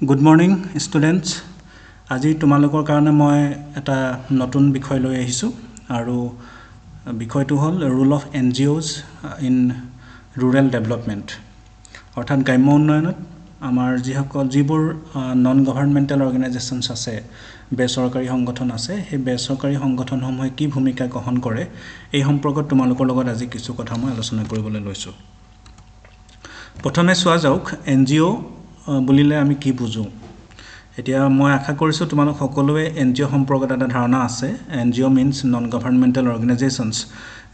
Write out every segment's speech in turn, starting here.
Good morning students আজি তোমালোকৰ কাৰণে মই এটা নতুন বিষয় লৈ আহিছোঁ আৰু বিষয়টো হ'ল role of N G Os in rural development অৰ্থাৎ গ্ৰাম্য উন্নয়নত আমাৰ যিসকল যিবোৰ নন গভাৰ্ণমেণ্টেল অৰ্গেনাইজেশ্যনছ আছে বেচৰকাৰী সংগঠন আছে সেই বেচৰকাৰী সংগঠনসমূহে কি ভূমিকা গ্ৰহণ কৰে এই সম্পৰ্কত তোমালোকৰ লগত আজি কিছু কথা মই আলোচনা কৰিবলৈ লৈছোঁ। প্ৰথমে চোৱা যাওক এন জি অ' বুলিলে আমি কি বুজোঁ? এতিয়া মই আশা কৰিছোঁ তোমালোক সকলোৱে এন জি অ' সম্পৰ্কত এটা ধাৰণা আছে। N G O' means non governmental organisations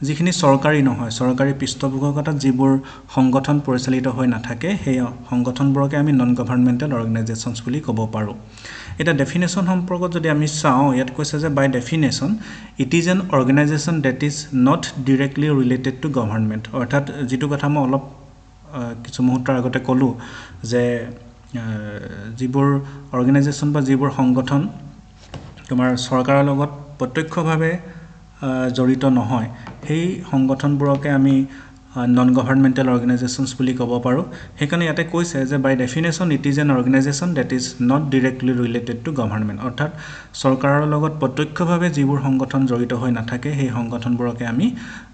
যিখিনি চৰকাৰী নহয় চৰকাৰী পৃষ্ঠপোষকতাত যিবোৰ সংগঠন পৰিচালিত হৈ নাথাকে সেই সংগঠনবোৰকে আমি নন গভাৰ্ণমেণ্টেল অৰ্গেনাইজেশ্যনছ বুলি ক'ব পাৰোঁ। এতিয়া ডেফিনেশ্যন সম্পৰ্কত যদি আমি চাওঁ ইয়াত কৈছে যে by definition it is an organisation that is not directly related to government অৰ্থাৎ যিটো কথা মই অলপ কিছু মুহূৰ্তৰ আগতে ক'লোঁ যে যিবোৰ অৰ্গেনাইজেশ্যন বা যিবোৰ সংগঠন তোমাৰ চৰকাৰৰ লগত প্ৰত্যক্ষভাৱে জড়িত নহয় সেই সংগঠনবোৰকে আমি নন গভাৰ্ণমেণ্টেল অৰ্গেনাইজেশ্যনছ বুলি ক'ব পাৰোঁ। সেইকাৰণে ইয়াতে কৈছে যে by definition it is an organisation that is not directly related to government অৰ্থাৎ চৰকাৰৰ লগত প্ৰত্যক্ষভাৱে যিবোৰ সংগঠন জড়িত হৈ নাথাকে সেই সংগঠনবোৰকে আমি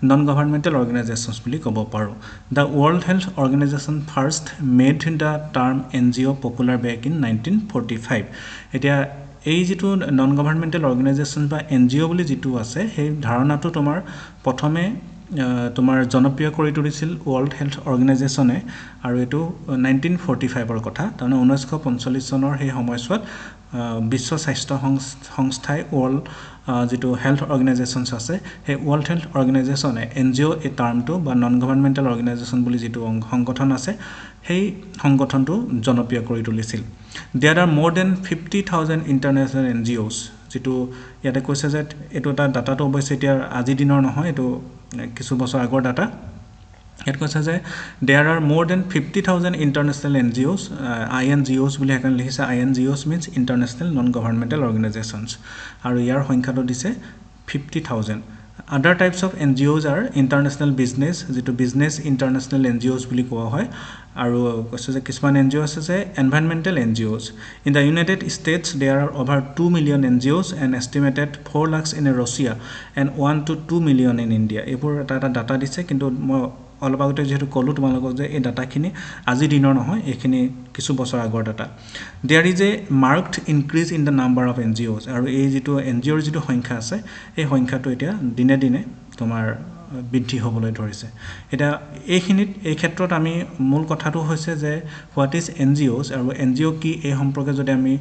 নন গভাৰ্ণমেণ্টেল অৰ্গেনাইজেশ্যনছ বুলি ক'ব পাৰোঁ। The world health organisation first made the term N G O' popular back in nineteen forty five এতিয়া এই যিটো নন গভাৰ্ণমেণ্টেল অৰ্গেনাইজেশ্যন বা এন জি অ' বুলি যিটো আছে সেই ধাৰণাটো তোমাৰ প্ৰথমে তোমাৰ জনপ্ৰিয় কৰি তুলিছিল ৱৰ্ল্ড হেল্থ অৰ্গেনাইজেশ্যনে আৰু এইটো নাইনটিন ফৰ্টি ফাইভৰ কথা। তাৰমানে ঊনৈছশ পঞ্চল্লিছ চনৰ সেই সময়ছোৱাত বিশ্ব স্বাস্থ্য সংস্থাই ৱৰ্ল্ড যিটো হেল্থ অৰ্গেনাইজেশ্যনছ আছে সেই ৱৰ্ল্ড হেল্থ অৰ্গেনাইজেশ্যনে এন জি অ' এই টাৰ্মটো বা নন গভাৰ্ণমেণ্টেল অৰ্গেনাইজেশ্যন বুলি যিটো সংগঠন আছে সেই সংগঠনটো জনপ্ৰিয় কৰি তুলিছিল। There are more than fifty thousand international N G Os যিটো ইয়াতে কৈছে যে এইটো এটা ডাটাটো অৱশ্যে এতিয়া আজিৰ দিনৰ নহয় এইটো কিছু বছৰ আগৰ ডাটা ইয়াত কৈছে যে there are more than fifty thousand international N G Os I N G Os বুলি সেইকাৰণে লিখিছে। I N G Os means international non governmental organisations আৰু ইয়াৰ সংখ্যাটো দিছে fifty thousand other types of N G Os are international business যিটো business international N G Os বুলি কোৱা হয় আৰু কৈছে যে কিছুমান এন জি অ' আছে যে environmental N G Os in the United States there are over two million N G Os and estimated four lakhs in a Russia and one two two million in India এইবোৰ এটা এটা data দিছে কিন্তু মই অলপ আগতে যিহেতু ক'লোঁ তোমালোকক যে এই ডাটাখিনি আজিৰ দিনৰ নহয় এইখিনি কিছু বছৰ আগৰ data. There is a marked increase in the number of N G Os আৰু এই যিটো এন জি অ'ৰ যিটো সংখ্যা আছে এই সংখ্যাটো এতিয়া দিনে দিনে তোমাৰ বৃদ্ধি হ'বলৈ ধৰিছে। এতিয়া এইখিনিত এই ক্ষেত্ৰত আমি মূল কথাটো হৈছে যে what is N G Os আৰু এন জি অ' কি এই সম্পৰ্কে যদি আমি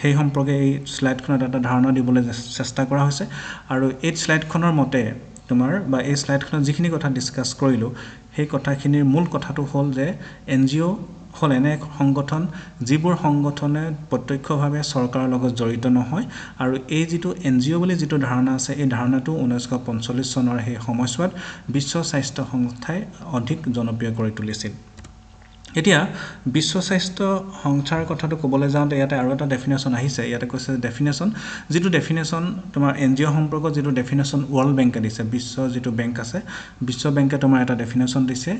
সেই সম্পৰ্কে এই শ্লাইডখনত এটা ধাৰণা দিবলৈ চেষ্টা কৰা হৈছে। আৰু এই শ্লাইডখনৰ মতে তোমাৰ বা এই শ্লাইডখনত যিখিনি কথা ডিছকাছ কৰিলোঁ সেই কথাখিনিৰ মূল কথাটো হ'ল যে এন জি অ' হ'ল এনে এক সংগঠন যিবোৰ সংগঠনে প্ৰত্যক্ষভাৱে চৰকাৰৰ লগত জড়িত নহয় আৰু এই যিটো এন জি অ' বুলি যিটো ধাৰণা আছে এই ধাৰণাটো ঊনৈছশ পঞ্চল্লিছ চনৰ সেই সময়ছোৱাত বিশ্ব স্বাস্থ্য সংস্থাই অধিক জনপ্ৰিয় কৰি তুলিছিল। এতিয়া বিশ্ব স্বাস্থ্য সংস্থাৰ কথাটো ক'বলৈ যাওঁতে ইয়াতে আৰু এটা ডেফিনেশ্যন আহিছে। ইয়াতে কৈছে ডেফিনেশ্যন যিটো ডেফিনেশ্যন তোমাৰ এন জি অ' সম্পৰ্কত যিটো ডেফিনেশ্যন ৱৰ্ল্ড বেংকে দিছে বিশ্ব যিটো বেংক আছে বিশ্ব বেংকে তোমাৰ এটা ডেফিনেশ্যন দিছে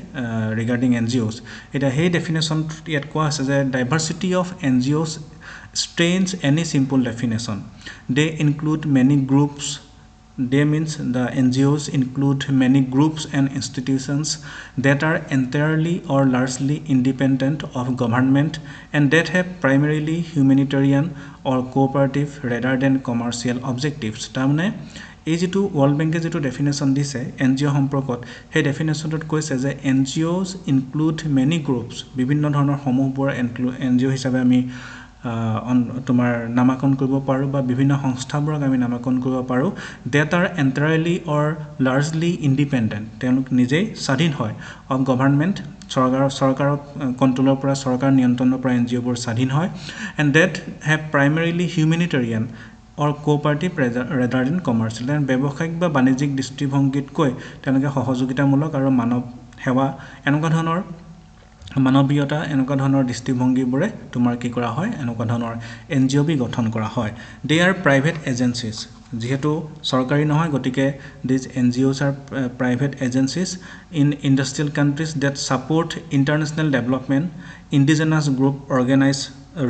ৰিগাৰ্ডিং এন জি অ'জ এতিয়া সেই ডেফিনেশ্যন ইয়াত কোৱা আছে যে diversity of N G Os strains any simple definition they include many groups they means the NGOs include many groups and institutions that are entirely or largely independent of government and that have primarily humanitarian or cooperative rather than commercial objectives তাৰমানে এই যিটো world বেংকে যিটো definition দিছে N G অ' সম্পৰ্কত সেই ডেফিনেশ্যনটোত কৈছে যে N G Os include many groups বিভিন্ন ধৰণৰ সমূহবোৰ এন জি অ' হিচাপে আমি তোমাৰ নামাকৰণ কৰিব পাৰোঁ বা বিভিন্ন সংস্থাবোৰক আমি নামাকৰণ কৰিব পাৰোঁ। That are entirely or largely independent তেওঁলোক নিজেই স্বাধীন হয়। অফ গভাৰ্ণমেণ্ট চৰকাৰৰ চৰকাৰৰ কণ্ট্ৰলৰ পৰা চৰকাৰ নিয়ন্ত্ৰণৰ পৰা এন জি অ'বোৰ স্বাধীন হয় and that have primarily humanitarian or cooperative rather than commercial ব্যৱসায়িক বা বাণিজ্যিক দৃষ্টিভংগীতকৈ তেওঁলোকে সহযোগিতামূলক আৰু মানৱ সেৱা এনেকুৱা ধৰণৰ মানৱীয়তা এনেকুৱা ধৰণৰ দৃষ্টিভংগীবোৰে তোমাৰ কি কৰা হয়? এনেকুৱা ধৰণৰ এন জি অ' বি গঠন কৰা হয়। দে আৰ প্ৰাইভেট এজেঞ্চিজ যিহেতু চৰকাৰী নহয় গতিকে these N G Os are private agencies in industrial countries that support international development indigenous group organise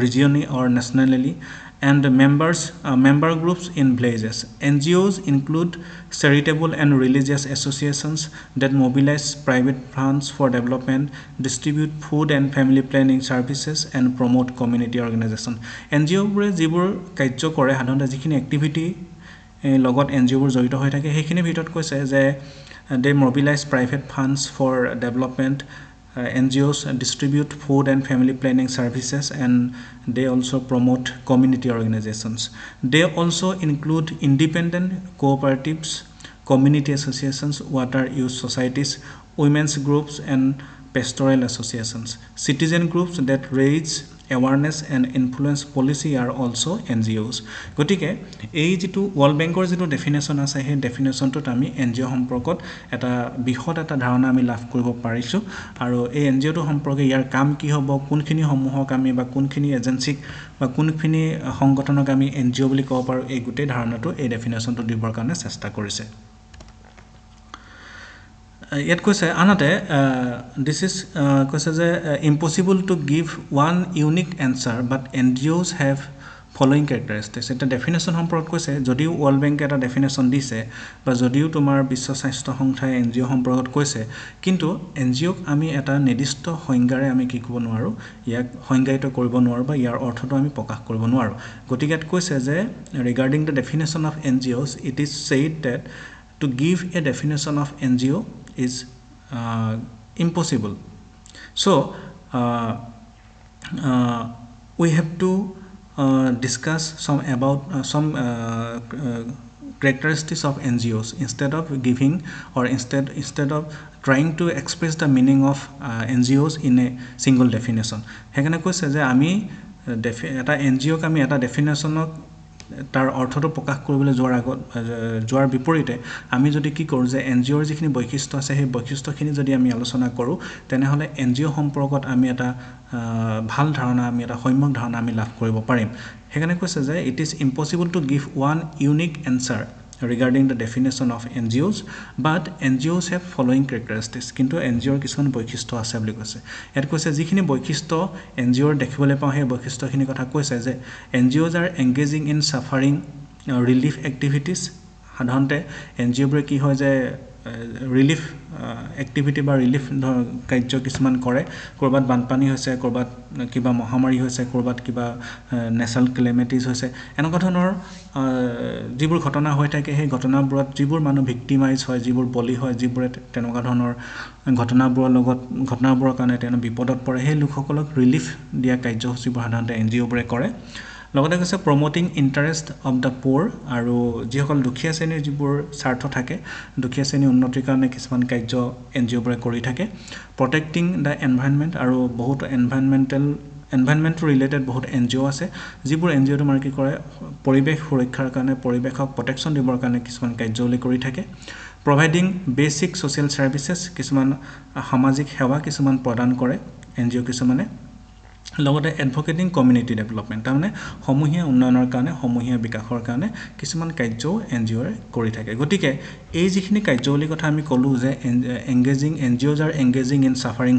regionally or nationally and members uh, member groups in villages ngos include charitable and religious associations that mobilize private funds for development distribute food and family planning services and promote community organization ngo যিবোৰ কাৰ্য কৰে সাধাৰণতে যিখিনি activity লগত N G অ'বোৰ জড়িত হৈ থাকে সেইখিনিৰ ভিতৰত কৈছে যে they mobilise private funds for development uh, Uh, NGOs distribute food and family planning services and they also promote community organizations. They also include independent cooperatives, community associations, water use societies, women's groups, and pastoral associations. Citizen groups that raise awareness and influence policy are also NGOs. গতিকে এই যিটো world বেংকৰ যিটো definition আছে সেই ডেফিনেশ্যনটোত আমি N G অ' সম্পৰ্কত এটা বিশদ এটা ধাৰণা আমি লাভ কৰিব পাৰিছোঁ আৰু এই এন জি অ'টো সম্পৰ্কে ইয়াৰ কাম কি হ'ব কোনখিনি সমূহক আমি বা কোনখিনি এজেঞ্চিক বা কোনখিনি সংগঠনক আমি এন জি অ' বুলি ক'ব পাৰোঁ এই গোটেই ধাৰণাটো এই ডেফিনেশ্যনটো দিবৰ কাৰণে চেষ্টা কৰিছে ইয়াত কৈছে আনহাতে দিছ ইজ কৈছে যে impossible to give one unique answer but N G Os have following characteristics এতিয়া ডেফিনেশ্যন সম্পৰ্কত কৈছে যদিও ৱৰ্ল্ড বেংকে এটা ডেফিনেশ্যন দিছে বা যদিও তোমাৰ বিশ্ব স্বাস্থ্য সংস্থাই এন জি অ' সম্পৰ্কত কৈছে কিন্তু এন জি অ'ক আমি এটা নিৰ্দিষ্ট সংজ্ঞাৰে আমি কি ক'ব নোৱাৰোঁ ইয়াক সংজ্ঞায়িত কৰিব নোৱাৰোঁ বা ইয়াৰ অৰ্থটো আমি প্ৰকাশ কৰিব নোৱাৰোঁ। গতিকে ইয়াত কৈছে যে regarding the definition of N G Os it is said that to give a definition of N G O' is uh, impossible. So, uh, uh, we have to discuss some about some characteristics of NGOs instead of giving or instead instead of trying to express the meaning of NGOs in a single definition. কৈছে যে আমি এটা N G অ'ক আমি এটা ডেফিনেশ্যনক তাৰ অৰ্থটো প্ৰকাশ কৰিবলৈ যোৱাৰ আগত যোৱাৰ বিপৰীতে আমি যদি কি কৰোঁ যে এন জি অ'ৰ যিখিনি বৈশিষ্ট্য আছে সেই বৈশিষ্ট্যখিনি যদি আমি আলোচনা কৰোঁ তেনেহ'লে এন জি অ' সম্পৰ্কত আমি এটা ভাল ধাৰণা আমি এটা সম্যক ধাৰণা আমি লাভ কৰিব পাৰিম। সেইকাৰণে কৈছে যে it is impossible to give one unique answer N G কিছুমান বৈশিষ্ট্য আছে বুলি কৈছে। ইয়াত কৈছে যিখিনি বৈশিষ্ট্য এন জি অ'ৰ দেখিবলৈ পাওঁ সেই বৈশিষ্ট্যখিনিৰ কথা কৈছে যে N G Os are engaging in suffering relief activities সাধাৰণতে এন জি অ'বোৰে কি হয় যে ৰিলিফ এক্টিভিটি বা ৰিলিফ কাৰ্য কিছুমান কৰে। ক'ৰবাত বানপানী হৈছে ক'ৰবাত কিবা মহামাৰী হৈছে ক'ৰবাত কিবা নেচাৰেল ক্লেমেটিছ হৈছে। এনেকুৱা ধৰণৰ যিবোৰ ঘটনা হৈ থাকে সেই ঘটনাবোৰত যিবোৰ মানুহ ভিক্টিমাইজ হয় যিবোৰ বলি হয় যিবোৰে তেনেকুৱা ধৰণৰ ঘটনাবোৰৰ লগত ঘটনাবোৰৰ কাৰণে তেওঁ বিপদত পৰে সেই লোকসকলক ৰিলিফ দিয়া কাৰ্যসূচীবোৰ সাধাৰণতে এন জি অ'বোৰে কৰে। লগতে কৈছে promoting interest of the poor আৰু যিসকল দুখীয়া শ্ৰেণীৰ যিবোৰ স্বাৰ্থ থাকে দুখীয়া শ্ৰেণীৰ উন্নতিৰ কাৰণে কিছুমান কাৰ্য এন জি অ'বোৰে কৰি থাকে। প্ৰটেক্টিং দ্য এনভাইৰনমেণ্ট আৰু বহুত এনভাইৰনমেণ্টেল এনভাইৰনমেণ্ট ৰিলেটেড বহুত এন জি অ' আছে যিবোৰ এন জি অ' তোমাৰ কি কৰে পৰিৱেশ সুৰক্ষাৰ কাৰণে পৰিৱেশক প্ৰটেকশ্যন দিবৰ কাৰণে কিছুমান কাৰ্যাৱলী কৰি থাকে। প্ৰভাইডিং বেচিক ছ'চিয়েল ছাৰ্ভিচেছ কিছুমান সামাজিক সেৱা কিছুমান প্ৰদান কৰে এন জি অ' কিছুমানে। লগতে এডভকেটিং কমিউনিটি ডেভেলপমেণ্ট তাৰমানে সমূহীয়া উন্নয়নৰ কাৰণে সমূহীয়া বিকাশৰ কাৰণে কিছুমান কাৰ্যও এন জি অ'ৰে কৰি থাকে। গতিকে এই যিখিনি কাৰ্যাৱলীৰ কথা আমি ক'লোঁ যে engaging N G Os are engaging in suffering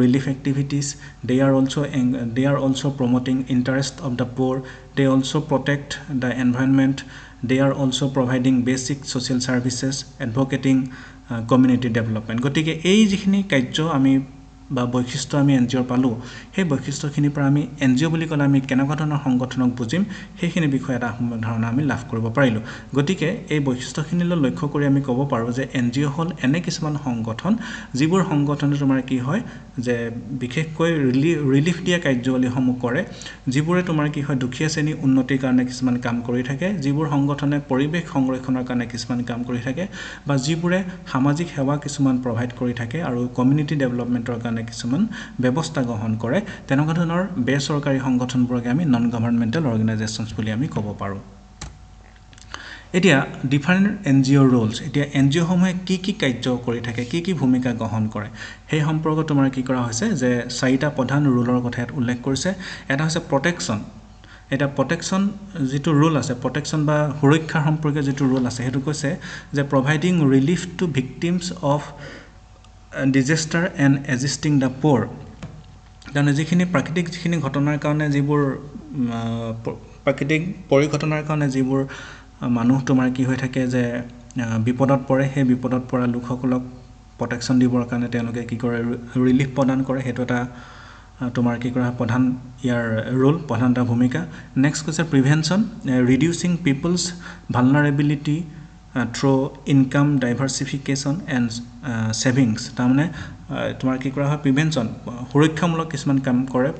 relief activities they are also' they are also' promoting interest of the poor they also' protect the environment they are also' providing basic social services advocating community development গতিকে এই যিখিনি কাৰ্য আমি বা বৈশিষ্ট্য আমি N G অ'ৰ পালোঁ। সেই বৈশিষ্ট্যখিনিৰ পৰা আমি এন জি অ' বুলি ক'লে আমি কেনেকুৱা ধৰণৰ সংগঠনক বুজিম সেইখিনি বিষয়ে এটা ধাৰণা আমি লাভ কৰিব পাৰিলোঁ। গতিকে এই বৈশিষ্ট্যখিনিলৈ লক্ষ্য কৰি আমি ক'ব পাৰোঁ যে এন জি অ' হ'ল এনে কিছুমান সংগঠন যিবোৰ সংগঠনে তোমাৰ কি হয় যে বিশেষকৈ ৰিলি ৰিলিফ দিয়া কাৰ্যাৱলীসমূহ কৰে যিবোৰে তোমাৰ কি হয় দুখীয়া শ্ৰেণীৰ উন্নতিৰ কাৰণে কিছুমান কাম কৰি থাকে যিবোৰ সংগঠনে পৰিৱেশ সংৰক্ষণৰ কাৰণে কিছুমান কাম কৰি থাকে বা যিবোৰে সামাজিক সেৱা কিছুমান প্ৰভাইড কৰি থাকে আৰু কমিউনিটি ডেভেলপমেণ্টৰ কাৰণে কিছুমান ব্যৱস্থা গ্ৰহণ কৰে তেনেকুৱা ধৰণৰ বেচৰকাৰী সংগঠনবোৰকে আমি নন গভৰ্ণমেণ্টেল অৰ্গেনাইজেশ্যনছ বুলি আমি ক'ব পাৰোঁ। এতিয়া ডিফাৰেণ্ট এন জি অ'ৰ ৰোলছ এতিয়া এন জি অ'সমূহে কি কি কাৰ্য কৰি থাকে কি কি ভূমিকা গ্ৰহণ কৰে সেই সম্পৰ্কত তোমাৰ কি কৰা হৈছে যে চাৰিটা প্ৰধান ৰোলৰ কথা ইয়াত উল্লেখ কৰিছে। এটা হৈছে প্ৰটেকশ্যন এতিয়া প্ৰটেকশ্যন যিটো ৰুল আছে প্ৰটেকশ্যন বা সুৰক্ষাৰ সম্পৰ্কে যিটো ৰুল আছে সেইটো কৈছে যে providing relief to victims of disaster and assisting the poor তাৰমানে যিখিনি প্ৰাকৃতিক যিখিনি ঘটনাৰ কাৰণে যিবোৰ প্ৰাকৃতিক পৰিঘটনাৰ কাৰণে যিবোৰ মানুহ তোমাৰ কি হৈ থাকে যে বিপদত পৰে সেই বিপদত পৰা লোকসকলক প্ৰটেকশ্যন দিবৰ কাৰণে তেওঁলোকে কি কৰে ৰিলিফ প্ৰদান কৰে। সেইটো এটা তোমাৰ কি কৰা প্ৰধান ইয়াৰ ৰোল প্ৰধান এটা ভূমিকা। নেক্সট কৈছে prevention reducing people's vulnerability through income diversification and savings তাৰমানে তোমাৰ কি কৰা হয় প্ৰিভেনশ্যন সুৰক্ষামূলক কিছুমান কাম কৰে।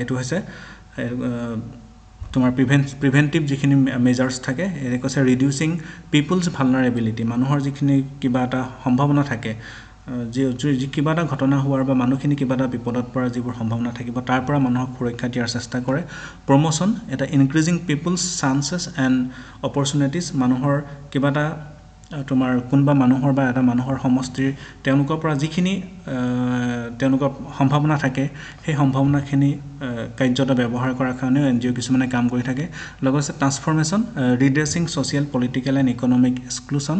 এইটো হৈছে তোমাৰ প্ৰিভেন প্ৰিভেণ্টিভ যিখিনি মেজাৰ্ছ থাকে এই কৈছে ৰিডিউচিং পিপুলছ ভালনাৰেবিলিটি মানুহৰ যিখিনি কিবা এটা সম্ভাৱনা থাকে। যি কিবা এটা ঘটনা হোৱাৰ বা মানুহখিনি কিবা এটা বিপদত পৰাৰ যিবোৰ সম্ভাৱনা থাকিব তাৰ পৰা মানুহক সুৰক্ষা দিয়াৰ চেষ্টা কৰে। প্ৰমোশ্যন এটা increasing people's chances and opportunities মানুহৰ কিবা এটা তোমাৰ কোনোবা মানুহৰ বা এটা মানুহৰ সমষ্টিৰ তেওঁলোকৰ পৰা যিখিনি তেওঁলোকৰ সম্ভাৱনা থাকে সেই সম্ভাৱনাখিনি কাৰ্যত ব্যৱহাৰ কৰাৰ কাৰণেও এন জি অ' কিছুমানে কাম কৰি থাকে। লগতে transformation redressing social political and economic exclusion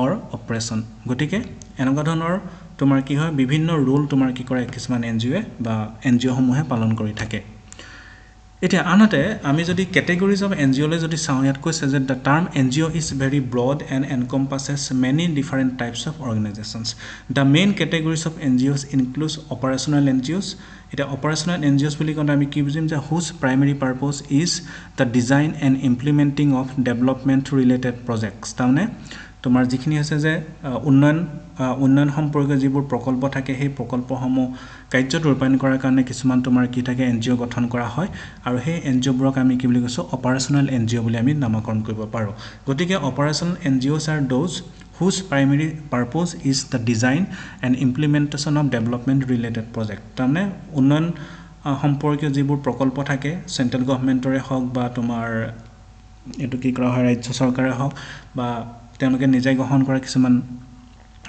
or operation গতিকে এনেকুৱা ধৰণৰ তোমাৰ কি হয় বিভিন্ন ৰোল তোমাৰ কি কৰে কিছুমান এন জি অ'য়ে বা এন জি অ'সমূহে পালন কৰি থাকে। এতিয়া আনহাতে আমি যদি কেটেগৰিজ অফ এন জি অ'লৈ যদি চাওঁ ইয়াত কৈছে যে the term N G O' is very broad and encompasses many different types of organizations the main categories of N G Os includes operational N G Os এতিয়া operational N G Os বুলি কওঁতে আমি কি বুজিম যে whose primary purpose is the design and implementing of development related projects তাৰমানে তোমাৰ যিখিনি হৈছে যে উন্নয়ন উন্নয়ন সম্পৰ্কীয় যিবোৰ প্ৰকল্প থাকে সেই প্ৰকল্পসমূহ কাৰ্যত ৰূপায়ণ কৰাৰ কাৰণে কিছুমান তোমাৰ কি থাকে এন জি অ' গঠন কৰা হয় আৰু সেই এন জি অ'বোৰক আমি কি বুলি কৈছোঁ অপাৰেশ্যনেল এন জি অ' বুলি আমি নামাকৰণ কৰিব পাৰোঁ। গতিকে operational N G Os are those whose primary purpose is the design and implementation of development related project তাৰমানে উন্নয়ন সম্পৰ্কীয় যিবোৰ প্ৰকল্প থাকে চেণ্ট্ৰেল গভমেণ্টৰে হওক বা তোমাৰ এইটো কি কৰা হয় ৰাজ্য চৰকাৰে হওক বা তেওঁলোকে নিজে গ্ৰহণ কৰা কিছুমান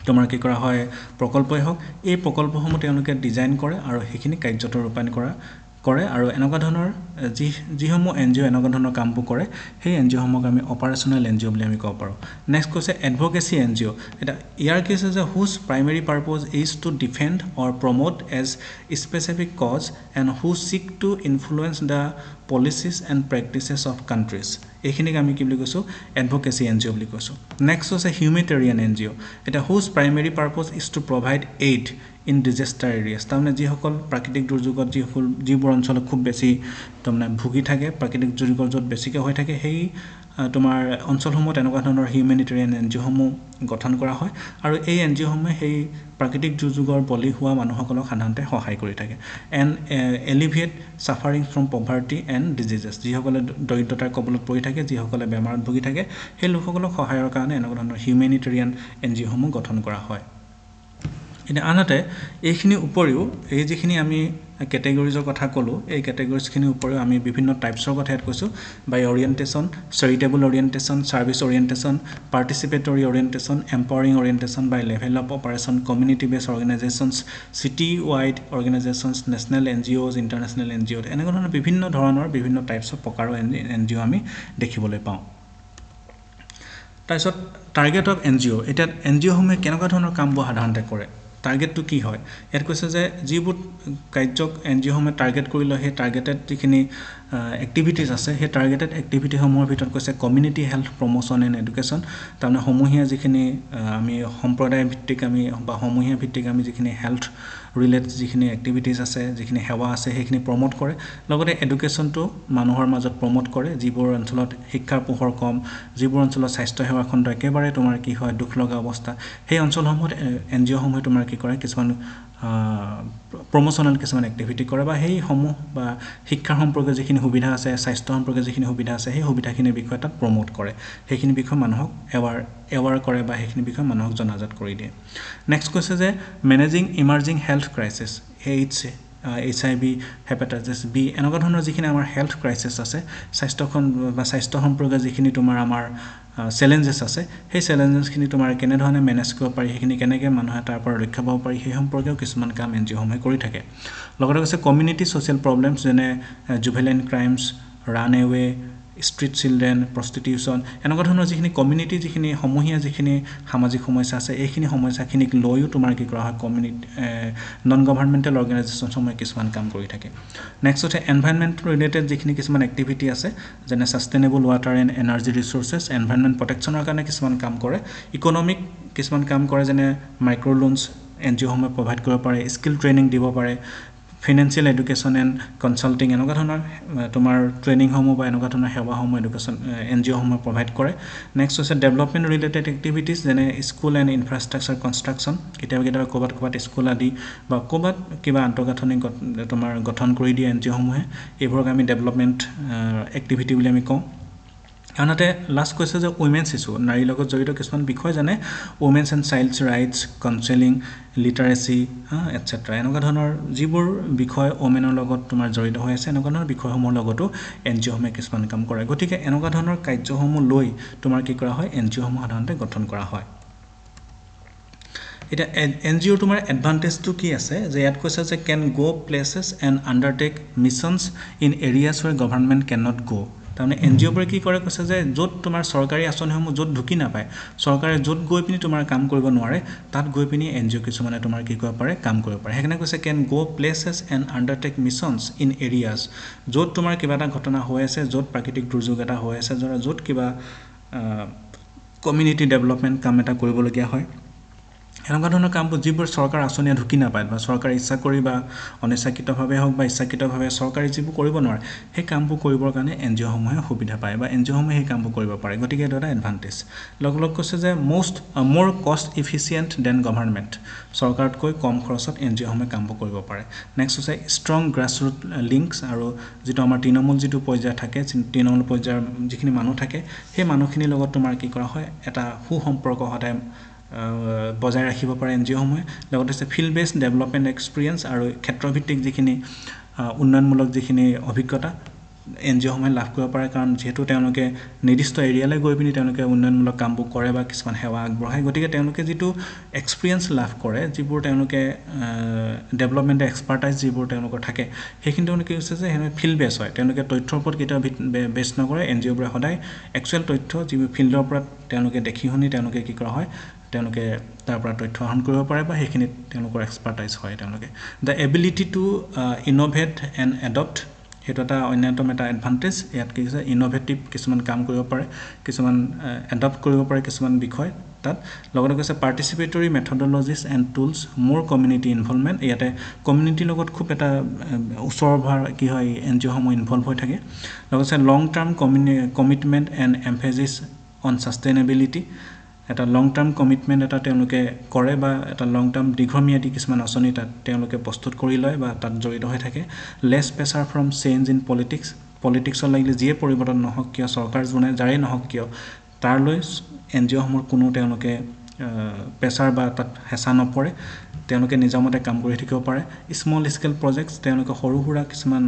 তোমাৰ কি কৰা হয় প্ৰকল্পই হওক এই প্ৰকল্পসমূহ তেওঁলোকে ডিজাইন কৰে আৰু সেইখিনি কাৰ্যত ৰূপায়ণ কৰা কৰে আৰু এনেকুৱা ধৰণৰ যি যিসমূহ এন জি অ' এনেকুৱা ধৰণৰ কামবোৰ কৰে সেই এন জি অ'সমূহক আমি অপাৰেশ্যনেল এন জি অ' বুলি আমি ক'ব পাৰোঁ। নেক্সট কৈছে এডভকেচি এন জি অ' এতিয়া ইয়াৰ কি হৈছে whose primary purpose is to defend or promote as specific cause and who seek to influence the policies and practices of countries এইখিনিক আমি কি বুলি কৈছোঁ? এডভকেচি এন জি অ' বুলি কৈছোঁ। নেক্সট হৈছে হিউমেটেৰিয়ান এন জি অ' এতিয়া whose primary purpose is to provide aid in disaster areas তাৰমানে যিসকল প্ৰাকৃতিক দুৰ্যোগত যিসকল যিবোৰ অঞ্চলত খুব বেছি তাৰমানে ভুগি থাকে প্ৰাকৃতিক দুৰ্যোগৰ য'ত বেছিকৈ হৈ থাকে সেই তোমাৰ অঞ্চলসমূহত এনেকুৱা ধৰণৰ হিউমেনিটেৰিয়ান এন জি অ'সমূহ গঠন কৰা হয় আৰু এই এন জি অ'সমূহে সেই প্ৰাকৃতিক দুৰ্যোগৰ বলি হোৱা মানুহসকলক সাধাৰণতে সহায় কৰি থাকে। And alleviate suffering from poverty and diseases যিসকলে দৰিদ্ৰতাৰ কবলত পৰি থাকে যিসকলে বেমাৰত ভুগি থাকে সেই লোকসকলক সহায়ৰ কাৰণে এনেকুৱা ধৰণৰ হিউমেনিটেৰিয়ান এন জি অ'সমূহ গঠন কৰা হয়। এতিয়া আনহাতে এইখিনিৰ উপৰিও এই যিখিনি আমি কেটেগৰিজৰ কথা ক'লোঁ এই কেটেগৰিজখিনিৰ উপৰিও আমি বিভিন্ন টাইপছৰ কথা ইয়াত কৈছোঁ by orientation charitable orientation service orientation participatory orientation empowering orientation by level of operation community based organizations city wide organizations national N G Os international N G O' এনেকুৱা ধৰণৰ বিভিন্ন ধৰণৰ বিভিন্ন টাইপছ অফ প্ৰকাৰৰ এন এন জি অ' আমি দেখিবলৈ পাওঁ। তাৰপিছত target of N G O' এতিয়া এন জি অ'সমূহে কেনেকুৱা ধৰণৰ কামবোৰ সাধাৰণতে কৰে? টাৰ্গেটটো কি হয়? ইয়াত কৈছে যে যিবোৰ কাৰ্যক এন জি অ'সমূহে টাৰ্গেট কৰি লয় সেই টাৰ্গেটেড যিখিনি এক্টিভিটিছ আছে সেই টাৰ্গেটেড এক্টিভিটিসমূহৰ ভিতৰত কৈছে community health promotion and education তাৰমানে সমূহীয়া যিখিনি আমি সম্প্ৰদায় ভিত্তিক আমি বা সমূহীয়া ভিত্তিক আমি যিখিনি হেল্থ ৰিলেট যিখিনি এক্টিভিটিছ আছে যিখিনি সেৱা আছে সেইখিনি প্ৰমোট কৰে। লগতে এডুকেশ্যনটো মানুহৰ মাজত প্ৰমোট কৰে যিবোৰ অঞ্চলত শিক্ষাৰ পোহৰ কম যিবোৰ অঞ্চলত স্বাস্থ্যসেৱা খণ্ড একেবাৰে তোমাৰ কি হয় দুখ লগা অৱস্থা। সেই অঞ্চলসমূহত এন জি অ'সমূহে তোমাৰ কি কৰে কিছুমান প্ৰমোচনেল কিছুমান এক্টিভিটি কৰে বা সেইসমূহ বা শিক্ষাৰ সম্পৰ্কে যিখিনি সুবিধা আছে স্বাস্থ্য সম্পৰ্কে যিখিনি সুবিধা আছে সেই সুবিধাখিনিৰ বিষয়ে তাত প্ৰমোট কৰে। সেইখিনি বিষয়ে মানুহক এৱাৰ এৱাৰ কৰে বা সেইখিনি বিষয়ে মানুহক জনাজাত কৰি দিয়ে। নেক্সট কৈছে যে managing emerging health crises AIDS H I V hepatitis B এনেকুৱা ধৰণৰ যিখিনি আমাৰ হেল্থ ক্ৰাইচিছ আছে স্বাস্থ্যখন বা স্বাস্থ্য সম্পৰ্কে যিখিনি তোমাৰ আমাৰ চেলেঞ্জেছ আছে। সেই চেলেঞ্জেছখিনি তোমাৰ কেনেধৰণে মেনেজ কৰিব পাৰি সেইখিনি কেনেকৈ মানুহে তাৰ পৰা ৰক্ষা পাব পাৰি সেই সম্পৰ্কেও কিছুমান কাম এন জি অ'সমূহে কৰি থাকে। লগতে কৈছে কমিউনিটি ছ'চিয়েল প্ৰব্লেমছ যেনে জুভেলাইন crimes run away street children prostitution এনেকুৱা ধৰণৰ যিখিনি কমিউনিটি যিখিনি সমূহীয়া যিখিনি সামাজিক সমস্যা আছে এইখিনি সমস্যাখিনিক লৈও তোমাৰ কি কৰা হয় কমিউনিটি নন গভাৰ্ণমেণ্টেল অৰ্গেনাইজেশ্যনসমূহে কিছুমান কাম কৰি থাকে। নেক্সট হৈছে এনভাইৰমেণ্ট ৰিলেটেড যিখিনি কিছুমান এক্টিভিটি আছে যেনে sustainable water and energy resources environment প্ৰটেকশ্যনৰ কাৰণে কিছুমান কাম কৰে। ইকনমিক কিছুমান কাম কৰে যেনে মাইক্ৰ' লোনছ এন জি অ'সমূহে প্ৰভাইড কৰিব পাৰে স্কিল ট্ৰেইনিং দিব পাৰে। ফিনেন্সিয়েল এডুকেশ্যন এণ্ড কনচাল্টিং এনেকুৱা ধৰণৰ তোমাৰ ট্ৰেইনিংসমূহ বা এনেকুৱা ধৰণৰ সেৱাসমূহ এডুকেশ্যন এন জি অ'সমূহে প্ৰভাইড কৰে। নেক্সট হৈছে ডেভেলপমেণ্ট ৰিলেটেড এক্টিভিটিছ যেনে স্কুল এণ্ড ইনফ্ৰাষ্ট্ৰাকচাৰ কনষ্ট্ৰাকশ্যন কেতিয়াবা কেতিয়াবা ক'ৰবাত ক'ৰবাত স্কুল আদি বা ক'ৰবাত কিবা আন্তঃগাঁথনি তোমাৰ গঠন কৰি দিয়ে এন জি অ'সমূহে এইবোৰক আমি ডেভেলপমেণ্ট এক্টিভিটি বুলি আমি কওঁ। আনহাতে লাষ্ট কৈছে যে উইমেন্স ইছ্যু নাৰীৰ লগত জড়িত কিছুমান বিষয় যেনে women's and child's rights counselling literacy etcetera এনেকুৱা ধৰণৰ যিবোৰ বিষয় ওমেনৰ লগত তোমাৰ জড়িত হৈ আছে এনেকুৱা ধৰণৰ বিষয়সমূহৰ লগতো এন জি অ'সমূহে কিছুমান কাম কৰে। গতিকে এনেকুৱা ধৰণৰ কাৰ্যসমূহ লৈ তোমাৰ কি কৰা হয়? এন জি অ'সমূহ সাধাৰণতে গঠন কৰা হয়। এতিয়া এন জি অ'ৰ তোমাৰ এডভান্টেজটো কি আছে? যে ইয়াত কৈছে যে can go' places and undertake missions in areas where government can not go' তাৰমানে এন জি অ'বোৰে কি কৰে কৈছে যে য'ত তোমাৰ চৰকাৰী আঁচনিসমূহ য'ত ঢুকি নাপায় চৰকাৰে য'ত গৈ পিনি তোমাৰ কাম কৰিব নোৱাৰে তাত গৈ পিনি এন জি অ' কিছুমানে তোমাৰ কি কৰিব পাৰে কাম কৰিব পাৰে। সেইকাৰণে কৈছে can go' places and undertake missions in areas য'ত তোমাৰ কিবা এটা ঘটনা হৈ আছে য'ত প্ৰাকৃতিক দুৰ্যোগ এটা হৈ আছে য'ত কিবা কমিউনিটি ডেভেলপমেণ্ট কাম এটা কৰিবলগীয়া হয়। এনেকুৱা ধৰণৰ কামবোৰ যিবোৰ চৰকাৰ আঁচনিয়ে ঢুকি নাপায় বা চৰকাৰে ইচ্ছা কৰি বা অনিচ্ছাকৃতভাৱে হওক বা ইচ্ছাকৃতভাৱে চৰকাৰে যিবোৰ কৰিব নোৱাৰে সেই কামবোৰ কৰিবৰ কাৰণে এন জি অ'সমূহে সুবিধা পায় বা এন জি অ'সমূহে সেই কামবোৰ কৰিব পাৰে। গতিকে এইটো এটা এডভান্টেজ লগ লগ কৈছে যে মষ্ট মোৰ কষ্ট ইফিচিয়েণ্ট দেন গভাৰ্ণমেণ্ট চৰকাৰতকৈ কম খৰচত এন জি অ'সমূহে কামবোৰ কৰিব পাৰে। নেক্সট হৈছে ষ্ট্ৰং গ্ৰাছৰুট লিংকছ আৰু যিটো আমাৰ তৃণমূল যিটো পৰ্যায় থাকে তৃণমূল পৰ্যায়ৰ যিখিনি মানুহ থাকে সেই মানুহখিনিৰ লগত তোমাৰ কি কৰা হয় এটা সু সম্পৰ্ক সদায় বজাই ৰাখিব পাৰে এন জি অ'সমূহে লগতে হৈছে ফিল্ড বেছড ডেভেলপমেণ্ট এক্সপিৰিয়েঞ্চ আৰু ক্ষেত্ৰভিত্তিক যিখিনি উন্নয়নমূলক যিখিনি অভিজ্ঞতা এন জি অ'সমূহে লাভ কৰিব পাৰে। কাৰণ যিহেতু তেওঁলোকে নিৰ্দিষ্ট এৰিয়ালৈ গৈ পিনি তেওঁলোকে উন্নয়নমূলক কামবোৰ কৰে বা কিছুমান সেৱা আগবঢ়ায়। গতিকে তেওঁলোকে যিটো এক্সপিৰিয়েঞ্চ লাভ কৰে যিবোৰ তেওঁলোকে ডেভেলপমেণ্ট এক্সপাৰ্টাইজ যিবোৰ তেওঁলোকৰ থাকে সেইখিনি তেওঁলোকে হৈছে যে সেনে ফিল্ড বেছ হয়। তেওঁলোকে তথ্যৰ ওপৰত কেতিয়াও বেছ নকৰে। এন জি অ'বোৰে সদায় একচুৱেল তথ্য যিবোৰ ফিল্ডৰ ওপৰত তেওঁলোকে দেখি শুনি তেওঁলোকে কি কৰা হয় তেওঁলোকে তাৰ পৰা তথ্য আহৰণ কৰিব পাৰে বা সেইখিনিত তেওঁলোকৰ এক্সপাৰ্টাইজ হয় তেওঁলোকে। The ability to innovate and adapt সেইটো এটা অন্যতম এটা এডভান্টেজ ইয়াত কি হৈছে ইন'ভেটিভ কিছুমান কাম কৰিব পাৰে কিছুমান এডপ্ট কৰিব পাৰে কিছুমান বিষয় তাত। লগতে কৈছে পাৰ্টিচিপেটৰী মেথডলজিছ এণ্ড টুলছ মোৰ কমিউনিটি ইনভলভমেণ্ট ইয়াতে কমিউনিটিৰ লগত খুব এটা ওচৰৰ ভাৰ কি হয় এন জি অ'সমূহ ইনভলভ হৈ থাকে। লগতে long term commu commitment and emphasis on sustainability এটা লং টাৰ্ম কমিটমেণ্ট এটা তেওঁলোকে কৰে বা এটা লং টাৰ্ম দীৰ্ঘম্যাদী কিছুমান আঁচনি তাত তেওঁলোকে প্ৰস্তুত কৰি লয় বা তাত জড়িত হৈ থাকে। Less pressure from change in politics পলিটিক্সত লাগিলে যিয়ে পৰিৱৰ্তন নহওক কিয় চৰকাৰ যোনে যাৰেই নহওক কিয় তাৰলৈ এন জি অ'সমূহৰ কোনো তেওঁলোকে প্ৰেছাৰ বা তাত হেঁচা নপৰে। তেওঁলোকে নিজৰ মতে কাম কৰি থাকিব পাৰে। স্মল স্কেল প্ৰজেক্টছ তেওঁলোকে সৰু সুৰা কিছুমান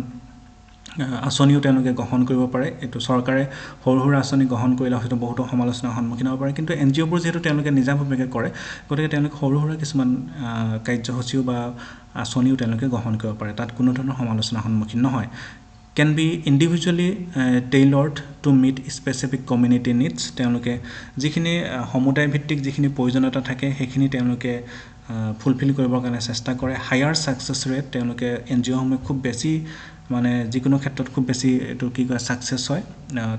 আঁচনিও তেওঁলোকে গ্ৰহণ কৰিব পাৰে। এইটো চৰকাৰে সৰু সুৰা আঁচনি গ্ৰহণ কৰিলে হয়তো বহুতো সমালোচনাৰ সন্মুখীন হ'ব পাৰে। কিন্তু এন জি অ'বোৰ যিহেতু তেওঁলোকে নিজাববীয়াকৈ কৰে গতিকে তেওঁলোকে সৰু সুৰা কিছুমান কাৰ্যসূচীও বা আঁচনিও তেওঁলোকে গ্ৰহণ কৰিব পাৰে। তাত কোনো ধৰণৰ সমালোচনাৰ সন্মুখীন নহয়। Can be individually tailored to meet specific community needs তেওঁলোকে যিখিনি সমুদায় ভিত্তিক যিখিনি প্ৰয়োজনীয়তা থাকে সেইখিনি তেওঁলোকে ফুলফিল কৰিবৰ কাৰণে চেষ্টা কৰে। হায়াৰ ছাকচেছ ৰেট তেওঁলোকে এন জি অ'সমূহে খুব বেছি মানে যিকোনো ক্ষেত্ৰত খুব বেছি এইটো কি কয় ছাকচেছ হয়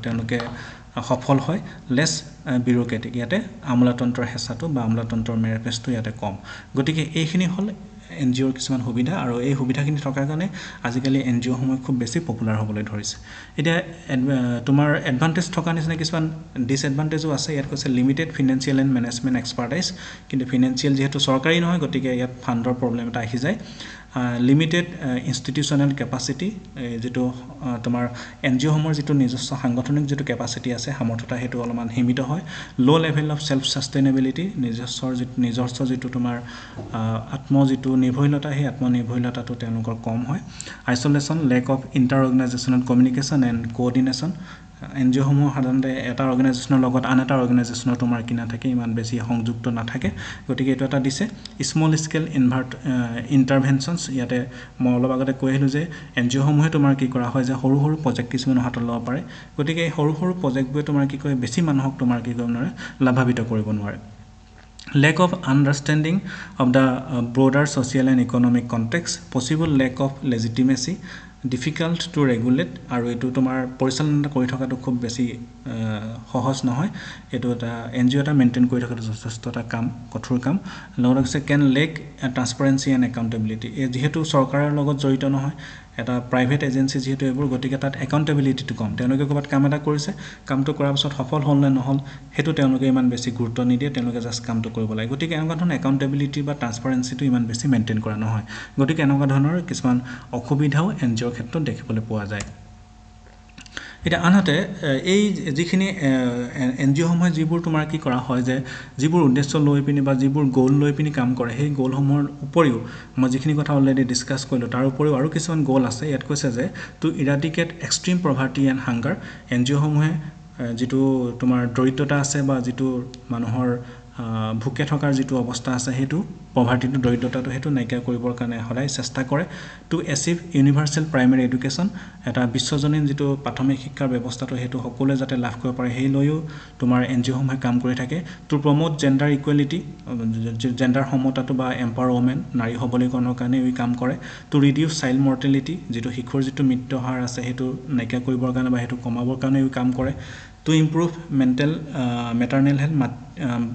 তেওঁলোকে সফল হয় লেছ বিউৰ'ক্ৰেটিক ইয়াতে আমোলাতন্ত্ৰৰ হেঁচাটো বা আমোলাতন্ত্ৰৰ মেৰপেচটো ইয়াতে কম। গতিকে এইখিনি হ'ল এন জি অ'ৰ কিছুমান সুবিধা আৰু এই সুবিধাখিনি থকাৰ কাৰণে আজিকালি এন জি অ'সমূহ খুব বেছি পপুলাৰ হ'বলৈ ধৰিছে। এতিয়া তোমাৰ এডভান্টেজ থকা নিচিনা কিছুমান ডিছএডভান্টেজো আছে। ইয়াত কৈছে limited financial and management expertise কিন্তু ফিনেন্সিয়েল যিহেতু চৰকাৰী নহয় গতিকে ইয়াত ফাণ্ডৰ প্ৰব্লেম এটা আহি যায়। লিমিটেড ইনষ্টিটিউশ্যনেল কেপাচিটি যিটো তোমাৰ এন জি অ'সমূহৰ যিটো নিজস্ব সাংগঠনিক যিটো কেপাচিটি আছে সামৰ্থ্যতা সেইটো অলপমান সীমিত হয়। Low level of self sustainability নিজস্ব যিটো নিজস্ব যিটো তোমাৰ আত্ম যিটো নিৰ্ভৰশীলতা সেই আত্মনিৰ্ভৰশীলতাটো তেওঁলোকৰ কম হয়। Isolation lack of inter organizational communication and coordination N G অ'সমূহ সাধাৰণতে এটা অৰ্গেনাইজেশ্যনৰ লগত আন এটা অৰ্গেনাইজেশ্যনৰ তোমাৰ কি নাথাকে ইমান বেছি সংযুক্ত নাথাকে। গতিকে এইটো এটা দিছে। স্মল স্কেল ইনভাৰ্ট ইণ্টাৰভেনশ্যনছ ইয়াতে মই অলপ আগতে কৈ আহিলোঁ যে এন জি অ'সমূহে তোমাৰ কি কৰা হয় যে সৰু সৰু প্ৰজেক্ট কিছুমান হাতত ল'ব পাৰে। গতিকে এই সৰু সৰু প্ৰজেক্টবোৰে তোমাৰ কি কৰে বেছি মানুহক তোমাৰ কি কৰিব নোৱাৰে লাভাৱিত কৰিব নোৱাৰে। Of understanding of the uh, broader social and economic context possible lack of legitimacy difficult to regulate আৰু এইটো তোমাৰ পৰিচালনা কৰি থকাটো খুব বেছি সহজ নহয়। এইটো এটা এন জি অ' এটা মেইনটেইন কৰি থকাটো যথেষ্ট এটা কাম কঠোৰ কাম। লগতে কৈছে can lack transparency and accountability এই যিহেতু চৰকাৰৰ লগত জড়িত নহয় এটা প্ৰাইভেট এজেঞ্চি যিহেতু এইবোৰ গতিকে তাত একাউণ্টেবিলিটিটো কম। তেওঁলোকে ক'ৰবাত কাম এটা কৰিছে কামটো কৰাৰ পিছত সফল হ'ল নে নহ'ল সেইটো তেওঁলোকে ইমান বেছি গুৰুত্ব নিদিয়ে তেওঁলোকে জাষ্ট কামটো কৰিব লাগে। গতিকে এনেকুৱা ধৰণৰ একাউণ্টেবিলিটি বা ট্ৰান্সপাৰেঞ্চিটো ইমান বেছি মেইনটেইন কৰা নহয়। গতিকে এনেকুৱা ধৰণৰ কিছুমান অসুবিধাও এন জি অ'ৰ ক্ষেত্ৰত দেখিবলৈ পোৱা যায়। এতিয়া আনহাতে এই যিখিনি এন জি অ'সমূহে যিবোৰ তোমাৰ কি কৰা হয় যে যিবোৰ উদ্দেশ্য লৈ পিনি বা যিবোৰ গ'ল লৈ পিনি কাম কৰে সেই গ'লসমূহৰ উপৰিও মই যিখিনি কথা অলৰেডি ডিছকাছ কৰিলোঁ তাৰ উপৰিও আৰু কিছুমান গ'ল আছে। ইয়াত কৈছে যে to eradicate extreme poverty and hunger N G অ'সমূহে যিটো তোমাৰ দৰিদ্ৰতা আছে বা যিটো মানুহৰ ভোকে থকাৰ যিটো অৱস্থা আছে সেইটো পভাৰ্টিটো দৰিদ্ৰতাটো সেইটো নাইকিয়া কৰিবৰ কাৰণে সদায় চেষ্টা কৰে to achieve universal primary education এটা বিশ্বজনীন যিটো প্ৰাথমিক শিক্ষাৰ ব্যৱস্থাটো সেইটো সকলোৱে যাতে লাভ কৰিব পাৰে সেই লৈও তোমাৰ এন জি অ'সমূহে কাম কৰি থাকে to promote gender equality gender সমতাটো বা এম্পাৱাৰ ৱমেন নাৰী সবলীকৰণৰ কাৰণে ই কাম কৰে টু ৰিডিউচ চাইল্ড মৰ্টেলিটি যিটো শিশুৰ যিটো মৃত্যু হাৰ আছে সেইটো নাইকিয়া কৰিবৰ কাৰণে বা সেইটো কমাবৰ কাৰণে ই কাম কৰে to improve mental maternal health মাত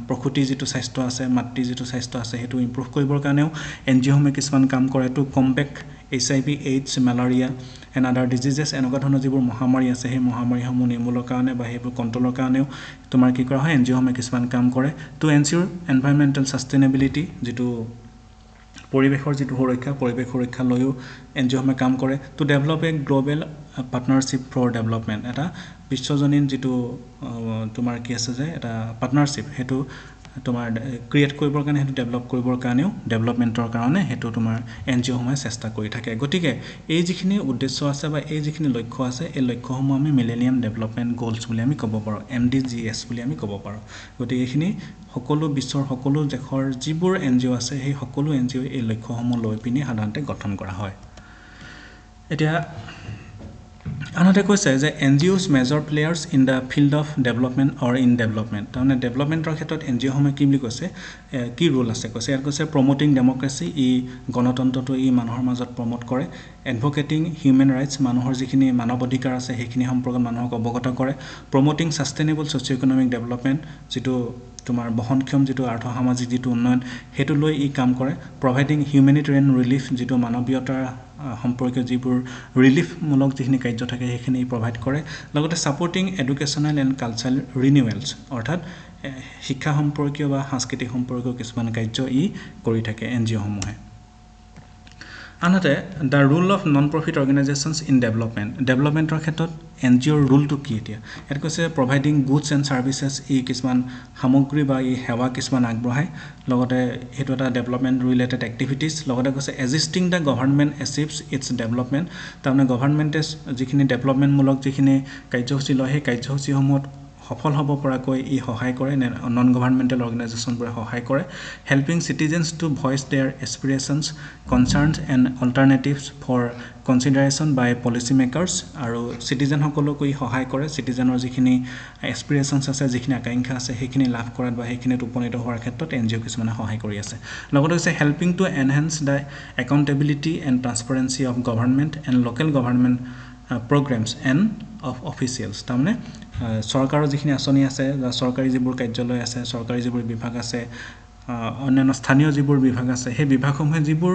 প্ৰসূতি যিটো স্বাস্থ্য আছে মাতৃ যিটো স্বাস্থ্য আছে সেইটো ইম্প্ৰুভ কৰিবৰ কাৰণেও এন জি অ'সমূহে কিছুমান কাম কৰে to combat H I V AIDS malaria and other diseases এনেকুৱা ধৰণৰ যিবোৰ মহামাৰী আছে সেই মহামাৰীসমূহ নিৰ্মূলৰ কাৰণে বা সেইবোৰ কণ্ট্ৰলৰ কাৰণেও তোমাৰ কি কৰা হয় এন জি অ'সমূহে কিছুমান কাম কৰে টু এনচিয়ৰ এনভাইৰমেণ্টেল ছাষ্টেইনেবিলিটি যিটো পৰিৱেশৰ যিটো সুৰক্ষা পৰিৱেশ সুৰক্ষা লৈও এন জি অ'সমূহে কাম কৰে। To develop a global partnership for development এটা বিশ্বজনীন যিটো তোমাৰ কি আছে যে এটা পাৰ্টনাৰশ্বিপ সেইটো তোমাৰ ক্ৰিয়েট কৰিবৰ কাৰণে সেইটো ডেভেলপ কৰিবৰ কাৰণেও ডেভেলপমেণ্টৰ কাৰণে সেইটো তোমাৰ এন জি অ'সমূহে চেষ্টা কৰি থাকে। গতিকে এই যিখিনি উদ্দেশ্য আছে বা এই যিখিনি লক্ষ্য আছে এই লক্ষ্যসমূহ আমি মিলেনিয়াম ডেভেলপমেণ্ট গ'লছ বুলি আমি ক'ব পাৰোঁ এম ডি জি এছ বুলি আমি ক'ব পাৰোঁ। গতিকে এইখিনি সকলো বিশ্বৰ সকলো দেশৰ যিবোৰ এন জি অ' আছে সেই সকলো এন জি অ' এই লক্ষ্যসমূহ লৈ পিনি সাধাৰণতে গঠন কৰা হয়। এতিয়া আনহাতে কৈছে যে N G Os major players in the field of development or in development. তাৰমানে ডেভেলপমেণ্টৰ ক্ষেত্ৰত এন জি অ'সমূহে কি বুলি কৈছে কি ৰোল আছে কৈছে? ইয়াত কৈছে প্ৰমোটিং ডেম'ক্ৰেচি ই গণতন্ত্ৰটো ই মানুহৰ মাজত প্ৰমোট কৰে। এডভকেটিং হিউমেন ৰাইটছ মানুহৰ যিখিনি মানৱ অধিকাৰ আছে সেইখিনি সম্পৰ্কত মানুহক অৱগত কৰে। Promoting sustainable socio' economic development যিটো তোমাৰ বহনক্ষম যিটো আৰ্থ সামাজিক যিটো উন্নয়ন সেইটো লৈ ই কাম কৰে। প্ৰভাইডিং হিউমেনিটেৰিয়ান ৰিলিফ যিটো মানৱীয়তাৰ সম্পৰ্কীয় যিবোৰ ৰিলিফমূলক যিখিনি কাৰ্য থাকে সেইখিনি প্ৰভাইড কৰে। লগতে supporting educational and cultural renewals অৰ্থাৎ শিক্ষা সম্পৰ্কীয় বা সাংস্কৃতিক সম্পৰ্কীয় কিছুমান কাৰ্য ই কৰি থাকে এন জি অ'সমূহে আনহাতে the role of non profit organisations in development ডেভেলপমেণ্টৰ ক্ষেত্ৰত এন জি অ'ৰ ৰুলটো কি এতিয়া? ইয়াত কৈছে প্ৰভাইডিং গুডছ এণ্ড ছাৰ্ভিচেছ ই কিছুমান সামগ্ৰী বা ই সেৱা কিছুমান আগবঢ়ায় লগতে সেইটো এটা ডেভেলপমেণ্ট ৰিলেটেড এক্টিভিটিছ লগতে কৈছে assisting the government achieves its development তাৰমানে গভৰ্ণমেণ্টে যিখিনি ডেভেলপমেণ্টমূলক যিখিনি কাৰ্যসূচী লয় সেই কাৰ্যসূচীসমূহত সফল হ'ব পৰাকৈ ই সহায় কৰে নন গভাৰ্ণমেণ্টেল অৰ্গেনাইজেশ্যনবোৰে সহায় কৰে? Helping citizens to voice their aspirations concerns and alternatives for consideration by policy makers আৰু চিটিজেনসকলকো ই সহায় কৰে। চিটিজেনৰ যিখিনি এছপিৰেশ্যনছ আছে যিখিনি আকাংক্ষা আছে সেইখিনি লাভ কৰাত বা সেইখিনিত উপনীত হোৱাৰ ক্ষেত্ৰত এন জি অ' কিছুমানে সহায় কৰি আছে। লগতে হৈছে helping to enhance the accountability and transparency of government and local government programmes and of officials তাৰমানে চৰকাৰৰ যিখিনি আঁচনি আছে চৰকাৰী যিবোৰ কাৰ্যালয় আছে চৰকাৰী যিবোৰ বিভাগ আছে অন্যান্য স্থানীয় যিবোৰ বিভাগ আছে সেই বিভাগসমূহে যিবোৰ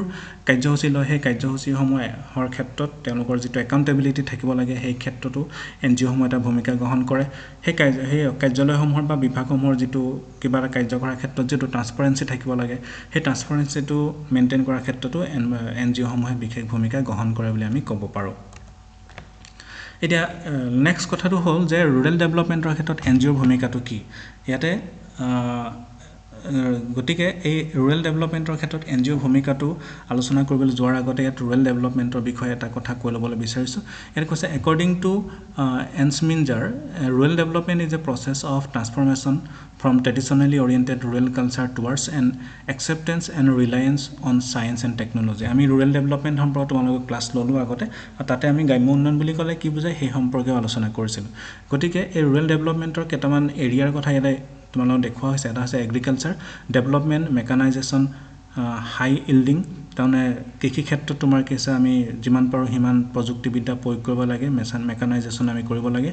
কাৰ্যসূচী লয় সেই কাৰ্যসূচীসমূহৰ ক্ষেত্ৰত তেওঁলোকৰ যিটো একাউণ্টেবিলিটি থাকিব লাগে সেই ক্ষেত্ৰতো এন জি অ'সমূহে এটা ভূমিকা গ্ৰহণ কৰে। সেই কাৰ্য সেই কাৰ্যালয়সমূহৰ বা বিভাগসমূহৰ যিটো কিবা এটা কাৰ্য কৰাৰ ক্ষেত্ৰত যিটো ট্ৰান্সপাৰেঞ্চি থাকিব লাগে সেই ট্ৰান্সপাৰেঞ্চিটো মেইনটেইন কৰাৰ ক্ষেত্ৰতো এন এন জি অ'সমূহে বিশেষ ভূমিকা গ্ৰহণ কৰে বুলি আমি ক'ব পাৰোঁ। এতিয়া নেক্সট কথাটো হ'ল যে ৰুৰেল ডেভেলপমেণ্টৰ ক্ষেত্ৰত এন জি অ'ৰ ভূমিকাটো কি? ইয়াতে গতিকে এই ৰুৰেল ডেভেলপমেণ্টৰ ক্ষেত্ৰত এন জি অ'ৰ ভূমিকাটো আলোচনা কৰিবলৈ যোৱাৰ আগতে ইয়াত ৰুৰেল ডেভেলপমেণ্টৰ বিষয়ে এটা কথা কৈ ল'বলৈ বিচাৰিছোঁ। ইয়াত কৈছে according to Ensminger rural development is a process of transformation from traditionally oriented rural culture towards and acceptance and reliance on science and technology আমি ৰুৰেল ডেভেলপমেণ্ট সম্পৰ্কে তোমালোকক ক্লাছ ল'লোঁ আগতে আৰু তাতে আমি গ্ৰাম্য উন্নয়ন বুলি ক'লে কি বুজায়? সেই সম্পৰ্কেও আলোচনা কৰিছিলোঁ। গতিকে এই ৰুৰেল ডেভেলপমেণ্টৰ কেইটামান এৰিয়াৰ কথা ইয়াতে তোমালোকক দেখুওৱা হৈছে। এটা হৈছে agriculture development mechanisation high yielding তাৰমানে কৃষি ক্ষেত্ৰত তোমাৰ কি আছে আমি যিমান পাৰোঁ সিমান প্ৰযুক্তিবিদ্যা প্ৰয়োগ কৰিব লাগে মেচান মেকানাইজেশ্যন আমি কৰিব লাগে।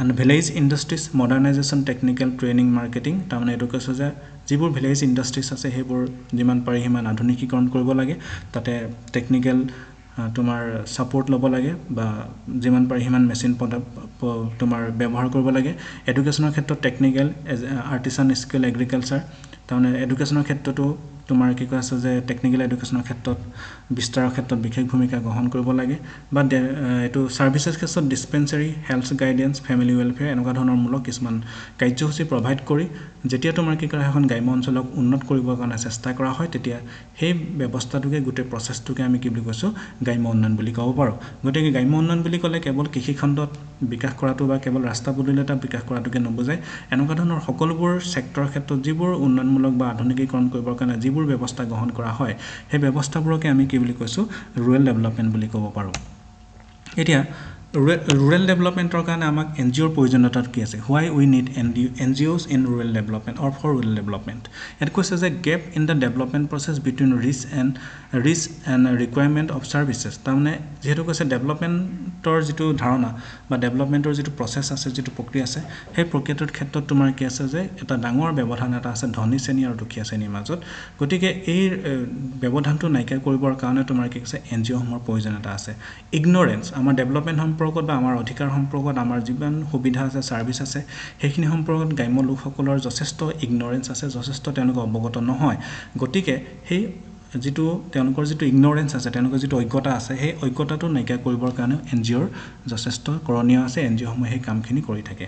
And village industries modernization technical training marketing তাৰমানে এইটো কৈছোঁ যে যিবোৰ ভিলেজ ইণ্ডাষ্ট্ৰিজ আছে সেইবোৰ যিমান পাৰি সিমান আধুনিকীকৰণ কৰিব লাগে। তাতে টেকনিকেল তোমাৰ ছাপৰ্ট ল'ব লাগে বা যিমান পাৰি সিমান মেচিন তোমাৰ ব্যৱহাৰ কৰিব লাগে। এডুকেশ্যনৰ ক্ষেত্ৰত technical as artisan skill agriculture তাৰমানে এডুকেশ্যনৰ ক্ষেত্ৰতো তোমাৰ কি কৈ আছে যে টেকনিকেল এডুকেশ্যনৰ ক্ষেত্ৰত বিস্তাৰৰ ক্ষেত্ৰত বিশেষ ভূমিকা গ্ৰহণ কৰিব লাগে বা এইটো ছাৰ্ভিচেছ ক্ষেত্ৰত dispensary health guidance family welfare এনেকুৱা ধৰণৰ মূলক কিছুমান কাৰ্যসূচী প্ৰভাইড কৰি যেতিয়া তোমাৰ কি কৰা এখন গ্ৰাম্য অঞ্চলক উন্নত কৰিবৰ কাৰণে চেষ্টা কৰা হয় তেতিয়া সেই ব্যৱস্থাটোকে গোটেই প্ৰচেছটোকে আমি কি বুলি কৈছোঁ গ্ৰাম্য উন্নয়ন বুলি ক'ব পাৰোঁ। গতিকে গ্ৰাম্য উন্নয়ন বুলি ক'লে কেৱল কৃষিখণ্ডত বিকাশ কৰাটো বা কেৱল ৰাস্তা পদূলি এটা বিকাশ কৰাটোকে নুবুজায়। এনেকুৱা ধৰণৰ সকলোবোৰ ছেক্টৰৰ ক্ষেত্ৰত যিবোৰ উন্নয়নমূলক বা আধুনিকীকৰণ কৰিবৰ কাৰণে যিবোৰ ব্যৱস্থা গ্ৰহণ কৰা হয় সেই ব্যৱস্থাবোৰকে আমি কি বুলি কৈছোঁ ৰুৰেল ডেভেলপমেণ্ট বুলি ক'ব পাৰোঁ। এতিয়া ৰুৰেল ডেভেলপমেণ্টৰ কাৰণে আমাক এন জি অ'ৰ প্ৰয়োজনীয়তাত কি আছে? Why we need N D N G Os in rural development or for rural development ইয়াত কৈছে যে gap in the development process between rich and rich and requirement of services তাৰমানে যিহেতু কৈছে ডেভেলপমেণ্টৰ যিটো ধাৰণা বা ডেভেলপমেণ্টৰ যিটো প্ৰচেছ আছে যিটো প্ৰক্ৰিয়া আছে সেই প্ৰক্ৰিয়াটোৰ ক্ষেত্ৰত তোমাৰ কি আছে যে এটা ডাঙৰ ব্যৱধান এটা আছে ধনী শ্ৰেণী আৰু দুখীয়া শ্ৰেণীৰ মাজত। গতিকে এই ব্যৱধানটো নাইকিয়া কৰিবৰ কাৰণে তোমাৰ কি কৈছে এন জি অ'সমূহৰ প্ৰয়োজনীয়তা আছে। ইগন'ৰেঞ্চ আমাৰ ডেভেলপমেণ্ট সম্পৰ্কত বা আমাৰ অধিকাৰ সম্পৰ্কত আমাৰ যিমান সুবিধা আছে ছাৰ্ভিচ আছে সেইখিনি সম্পৰ্কত গ্ৰাম্য লোকসকলৰ যথেষ্ট ইগন'ৰেঞ্চ আছে যথেষ্ট তেওঁলোকে অৱগত নহয়। গতিকে সেই যিটো তেওঁলোকৰ যিটো ইগন'ৰেঞ্চ আছে তেওঁলোকৰ যিটো অজ্ঞতা আছে সেই অজ্ঞতাটো নাইকিয়া কৰিবৰ কাৰণেও এন জি অ'ৰ যথেষ্ট কৰণীয় আছে। এন জি অ'সমূহে সেই কামখিনি কৰি থাকে।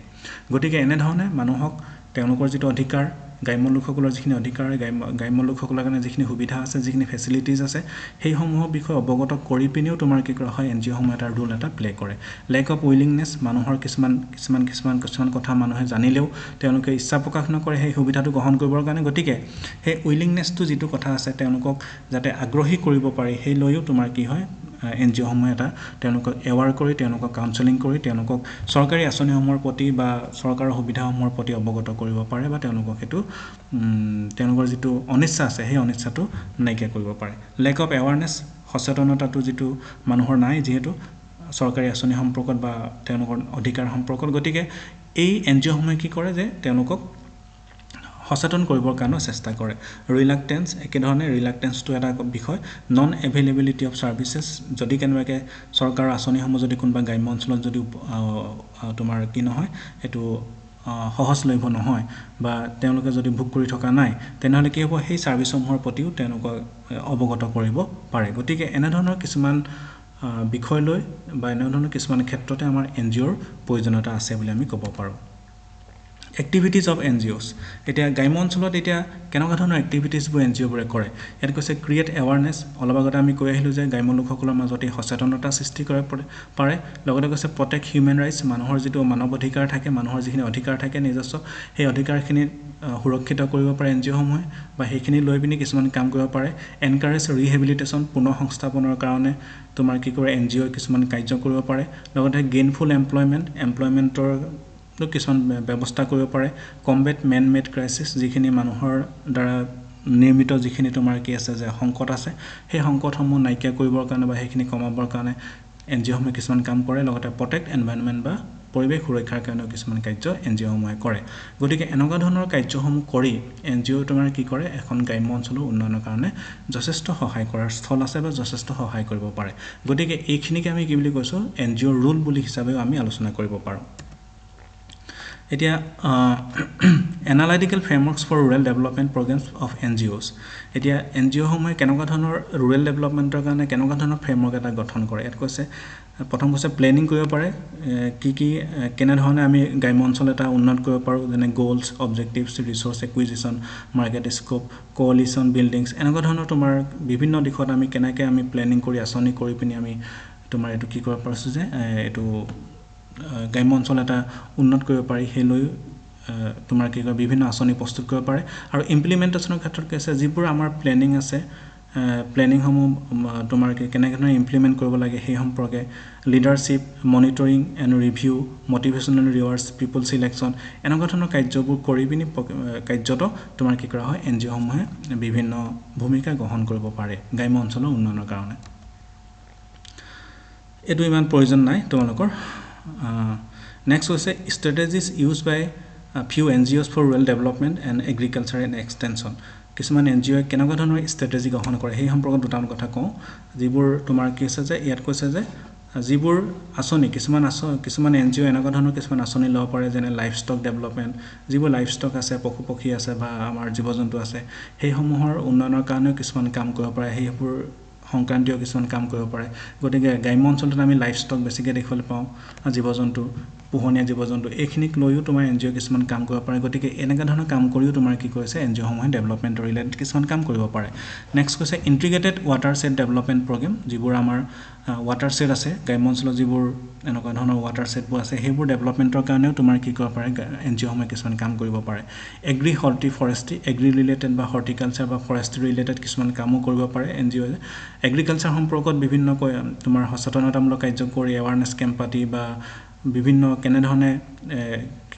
গতিকে এনেধৰণে মানুহক তেওঁলোকৰ যিটো অধিকাৰ গ্ৰাম্য লোকসকলৰ যিখিনি অধিকাৰ গ্ৰাম্য গ্ৰাম্য লোকসকলৰ কাৰণে যিখিনি সুবিধা আছে যিখিনি ফেচিলিটিজ আছে সেইসমূহৰ বিষয়ে অৱগত কৰি পিনিও তোমাৰ কি কৰা হয় এন জি অ'সমূহে এটা ৰোল এটা প্লে' কৰে। লেক অফ উইলিংনেছ মানুহৰ কিছুমান কিছুমান কিছুমান কিছুমান কথা মানুহে জানিলেও তেওঁলোকে ইচ্ছা প্ৰকাশ নকৰে সেই সুবিধাটো গ্ৰহণ কৰিবৰ কাৰণে। গতিকে সেই উইলিংনেছটো যিটো কথা আছে তেওঁলোকক যাতে আগ্ৰহী কৰিব পাৰি সেই লৈও তোমাৰ কি হয় এন জি অ'সমূহে এটা তেওঁলোকক এৱাৰ কৰি তেওঁলোকক কাউন্সেলিং কৰি তেওঁলোকক চৰকাৰী আঁচনিসমূহৰ প্ৰতি বা চৰকাৰৰ সুবিধাসমূহৰ প্ৰতি অৱগত কৰিব পাৰে বা তেওঁলোকক সেইটো তেওঁলোকৰ যিটো অনিচ্ছা আছে সেই অনিচ্ছাটো নাইকিয়া কৰিব পাৰে। লেক অফ এৱাৰনেছ সচেতনতাটো যিটো মানুহৰ নাই যিহেতু চৰকাৰী আঁচনি সম্পৰ্কত বা তেওঁলোকৰ অধিকাৰ সম্পৰ্কত গতিকে এই এন জি অ'সমূহে কি কৰে যে তেওঁলোকক সচেতন কৰিবৰ কাৰণেও চেষ্টা কৰে। ৰিলাক্টেঞ্চ একেধৰণে ৰিলাক্টেঞ্চটো এটা বিষয়। নন এভেইলেবিলিটি অফ ছাৰ্ভিচেছ যদি কেনেবাকৈ চৰকাৰৰ আঁচনিসমূহ যদি কোনোবা গ্ৰাম্য অঞ্চলত যদি তোমাৰ কি নহয় এইটো সহজলভ্য নহয় বা তেওঁলোকে যদি ভোগ কৰি থকা নাই তেনেহ'লে কি হ'ব সেই ছাৰ্ভিচসমূহৰ প্ৰতিও তেওঁলোকক অৱগত কৰিব পাৰে। গতিকে এনেধৰণৰ কিছুমান বিষয় লৈ বা এনেধৰণৰ কিছুমান ক্ষেত্ৰতে আমাৰ এন জি অ'ৰ প্ৰয়োজনীয়তা আছে বুলি আমি ক'ব পাৰোঁ। Activities of N G Os এতিয়া গ্ৰাম্য অঞ্চলত এতিয়া কেনেকুৱা ধৰণৰ এক্টিভিটিছবোৰ এন জি অ'বোৰে কৰে? ইয়াত কৈছে ক্ৰিয়েট এৱাৰনেছ অলপ আগতে আমি কৈ আহিলোঁ যে গ্ৰাম্য লোকসকলৰ মাজত এই সচেতনতা সৃষ্টি কৰিব পাৰে লগতে কৈছে প্ৰটেক্ট হিউমেন ৰাইটছ মানুহৰ যিটো মানৱ অধিকাৰ থাকে মানুহৰ যিখিনি অধিকাৰ থাকে নিজস্ব সেই অধিকাৰখিনি সুৰক্ষিত কৰিব পাৰে এন জি অ'সমূহে বা সেইখিনি লৈ পিনি কিছুমান কাম কৰিব পাৰে। এনকাৰেজ ৰিহেবিলিটেশ্যন পুনৰ সংস্থাপনৰ কাৰণে তোমাৰ কি কৰে এন জি অ'ই কিছুমান কাৰ্য কৰিব পাৰে। লগতে গেইনফুল এমপ্লয়মেণ্ট এমপ্লয়মেণ্টৰ কিছুমান ব্যৱস্থা কৰিব পাৰে। কমবেট মেন মেড ক্ৰাইচিছ যিখিনি মানুহৰ দ্বাৰা নিৰ্মিত যিখিনি তোমাৰ কি আছে যে সংকট আছে সেই সংকটসমূহ নাইকিয়া কৰিবৰ কাৰণে বা সেইখিনি কমাবৰ কাৰণে এন জি অ'সমূহে কিছুমান কাম কৰে লগতে প্ৰটেক্ট এনভাইৰনমেণ্ট বা পৰিৱেশ সুৰক্ষাৰ কাৰণেও কিছুমান কাৰ্য এন জি অ'সমূহে কৰে। গতিকে এনেকুৱা ধৰণৰ কাৰ্যসমূহ কৰি এন জি অ' তোমাৰ কি কৰে এখন গ্ৰাম্য অঞ্চলৰ উন্নয়নৰ কাৰণে যথেষ্ট সহায় কৰাৰ স্থল আছে বা যথেষ্ট সহায় কৰিব পাৰে। গতিকে এইখিনিকে আমি কি বুলি কৈছোঁ এন জি অ'ৰ ৰোল বুলি হিচাপেও আমি আলোচনা কৰিব পাৰোঁ। এতিয়া analytical frameworks for rural development programmes of N G Os এতিয়া এন জি অ'সমূহে কেনেকুৱা ধৰণৰ ৰুৰেল ডেভেলপমেণ্টৰ কাৰণে কেনেকুৱা ধৰণৰ ফ্ৰেমৱৰ্ক এটা গঠন কৰে? ইয়াত কৈছে প্ৰথম কৈছে প্লেনিং কৰিব পাৰে কি কি কেনেধৰণে আমি গ্ৰাম্য অঞ্চল এটা উন্নত কৰিব পাৰোঁ যেনে goals objectives resource acquisition market scope coalition buildings এনেকুৱা ধৰণৰ তোমাৰ বিভিন্ন দিশত আমি কেনেকৈ আমি প্লেনিং কৰি আঁচনি কৰি পিনি আমি তোমাৰ এইটো কি কৰিব পাৰিছোঁ যে এইটো গ্ৰাম্য অঞ্চল এটা উন্নত কৰিব পাৰি সেই লৈ তোমাৰ কি কয় বিভিন্ন আঁচনি প্ৰস্তুত কৰিব পাৰে। আৰু ইমপ্লিমেণ্টেশ্যনৰ ক্ষেত্ৰত কি আছে যিবোৰ আমাৰ প্লেনিং আছে প্লেনিংসমূহ তোমাৰ কেনেধৰণে ইমপ্লিমেণ্ট কৰিব লাগে সেই সম্পৰ্কে leadership monitoring and review motivational rewards people selection এনেকুৱা ধৰণৰ কাৰ্যবোৰ কৰি পিনি কাৰ্যত তোমাৰ কি কৰা হয় এন জি অ'সমূহে বিভিন্ন ভূমিকা গ্ৰহণ কৰিব পাৰে গ্ৰাম্য অঞ্চলৰ উন্নয়নৰ কাৰণে। এইটো ইমান প্ৰয়োজন নাই তোমালোকৰ। নেক্সট হৈছে strategies use by few N G Os for rural development and agriculture and extension কিছুমান এন জি অ'ই কেনেকুৱা ধৰণৰ ষ্ট্ৰেটেজি গ্ৰহণ কৰে সেই সম্পৰ্কত দুটামান কথা কওঁ। যিবোৰ তোমাৰ কি হৈছে যে ইয়াত কৈছে যে যিবোৰ আঁচনি কিছুমান আঁচ কিছুমান এন জি অ' এনেকুৱা ধৰণৰ কিছুমান আঁচনি ল'ব পাৰে যেনে লাইফ ষ্টক ডেভেলপমেণ্ট যিবোৰ লাইফ ষ্টক আছে পশু পক্ষী আছে বা আমাৰ জীৱ জন্তু আছে সেইসমূহৰ উন্নয়নৰ কাৰণেও কিছুমান কাম কৰিব পাৰে সেইবোৰ সংক্ৰান্তীয় কিছুমান কাম কৰিব পাৰে। গতিকে গ্ৰাম্য অঞ্চলটোত আমি লাইফ ষ্টক বেছিকৈ দেখিবলৈ পাওঁ জীৱ জন্তু পোহনীয়া জীৱ জন্তু এইখিনিক লৈও তোমাৰ এন জি অ' কিছুমান কাম কৰিব পাৰে। গতিকে এনেকুৱা ধৰণৰ কাম কৰিও তোমাৰ কি কৰিছে এন জি অ'সমূহে ডেভেলপমেণ্টৰ ৰিলেটেড কিছুমান কাম কৰিব পাৰে। নেক্সট কৈছে integrated watershed development programme যিবোৰ আমাৰ ৱাটাৰ ছেট আছে গ্ৰাম্য অঞ্চলত যিবোৰ এনেকুৱা ধৰণৰ ৱাটাৰ ছেটবোৰ আছে সেইবোৰ ডেভেলপমেণ্টৰ কাৰণেও তোমাৰ কি কৰিব পাৰে এন জি অ'সমূহে কিছুমান কাম কৰিব পাৰে। Agri horti forestry agri related বা হৰ্টিকালচাৰ বা ফৰেষ্ট্ৰি ৰিলেটেড কিছুমান কামো কৰিব পাৰে এন জি অ'য়ে এগ্ৰিকালচাৰ সম্পৰ্কত বিভিন্নকৈ তোমাৰ সচেতনতামূলক কাৰ্য কৰি এৱাৰনেছ কেম্প পাতি বা বিভিন্ন কেনেধৰণে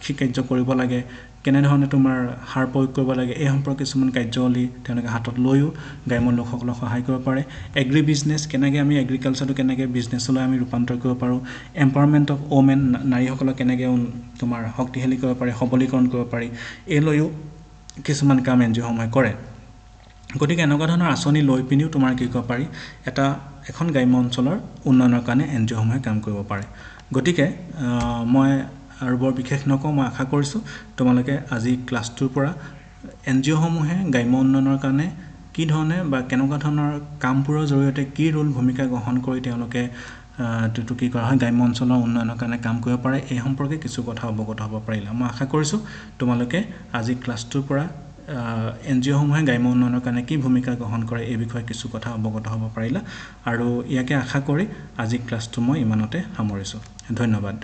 কৃষি কাৰ্য কৰিব লাগে কেনেধৰণে তোমাৰ সাৰ প্ৰয়োগ কৰিব লাগে এই সম্পৰ্কে কিছুমান কাৰ্যাৱলী তেওঁলোকে হাতত লৈও গ্ৰাম্য লোকসকলক সহায় কৰিব পাৰে। এগ্ৰি বিজনেছ কেনেকৈ আমি এগ্ৰিকালচাৰটো কেনেকৈ বিজনেছলৈ আমি ৰূপান্তৰ কৰিব পাৰোঁ এম্পাৱাৰমেণ্ট অফ ওমেন নাৰীসকলক কেনেকৈ তোমাৰ শক্তিশালী কৰিব পাৰি সবলীকৰণ কৰিব পাৰি এই লৈও কিছুমান কাম এন জি অ'সমূহে কৰে। গতিকে এনেকুৱা ধৰণৰ আঁচনি লৈ পিনিও তোমাৰ কি কৰিব পাৰি এটা এখন গ্ৰাম্য অঞ্চলৰ উন্নয়নৰ কাৰণে এন জি অ'সমূহে কাম কৰিব পাৰে। গতিকে মই আৰু বৰ বিশেষ নকওঁ মই আশা কৰিছোঁ তোমালোকে আজি ক্লাছটোৰ পৰা এন জি অ'সমূহে গ্ৰাম্য উন্নয়নৰ কাৰণে কি ধৰণে বা কেনেকুৱা ধৰণৰ কামবোৰৰ জৰিয়তে কি ৰোল ভূমিকা গ্ৰহণ কৰি তেওঁলোকে এইটো কি কৰা হয় গ্ৰাম্য অঞ্চলৰ উন্নয়নৰ কাৰণে কাম কৰিব পাৰে এই সম্পৰ্কে কিছু কথা অৱগত হ'ব পাৰিলা। মই আশা কৰিছোঁ তোমালোকে আজি ক্লাছটোৰ পৰা এন জি অ'সমূহে গ্ৰাম্য উন্নয়নৰ কাৰণে কি ভূমিকা গ্ৰহণ কৰে এই বিষয়ে কিছু কথা অৱগত হ'ব পাৰিলা। আৰু ইয়াকে আশা কৰি আজি ক্লাছটো মই ইমানতে সামৰিছোঁ। ধন্যবাদ।